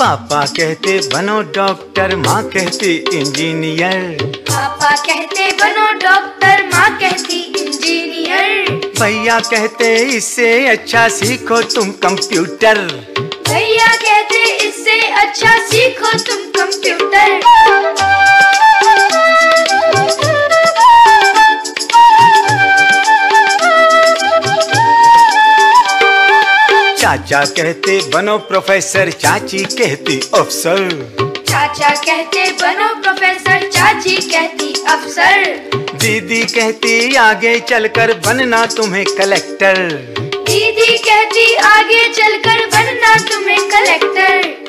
पापा कहते बनो डॉक्टर माँ कहती इंजीनियर। पापा कहते बनो डॉक्टर माँ कहती इंजीनियर। भैया कहते इससे अच्छा सीखो तुम कंप्यूटर। भैया कहते इससे अच्छा सीखो तुम कंप्यूटर। चाचा कहते बनो प्रोफेसर चाची कहती अफसर. चाचा कहते बनो प्रोफेसर चाची कहती अफसर. दीदी कहती आगे चलकर बनना तुम्हें कलेक्टर दीदी कहती आगे चलकर बनना तुम्हें कलेक्टर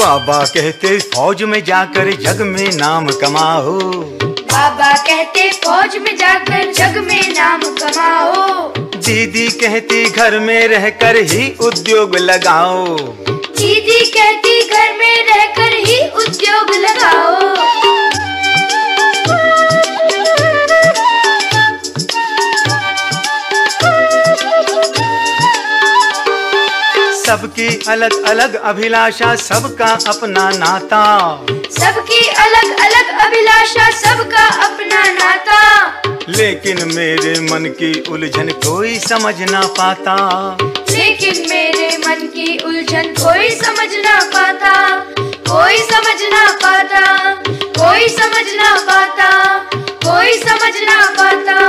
बाबा कहते फौज में जाकर जग में नाम कमाओ। बाबा कहते फौज में जाकर जग में नाम कमाओ। दीदी कहती घर में रहकर ही उद्योग लगाओ। दीदी कहती घर में रहकर ही सबकी अलग अलग अभिलाषा सबका अपना नाता। सबकी अलग अलग अभिलाषा सबका अपना नाता। लेकिन मेरे मन की उलझन कोई समझ ना पाता। लेकिन मेरे मन की उलझन कोई समझ ना पाता। कोई समझ ना पाता कोई समझ ना पाता कोई समझ ना पाता।